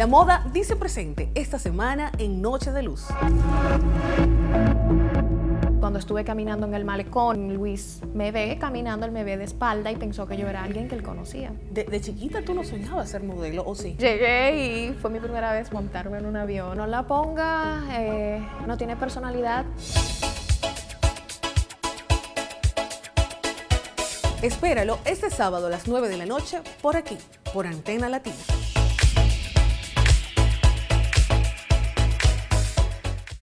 La moda dice presente esta semana en Noche de Luz. Cuando estuve caminando en el malecón, Luis me ve caminando, él me ve de espalda y pensó que yo era alguien que él conocía. De, chiquita tú no soñabas ser modelo, ¿o sí? Llegué y fue mi primera vez montarme en un avión. No la ponga, eh, no tiene personalidad. Espéralo este sábado a las 9 de la noche por aquí, por Antena Latina.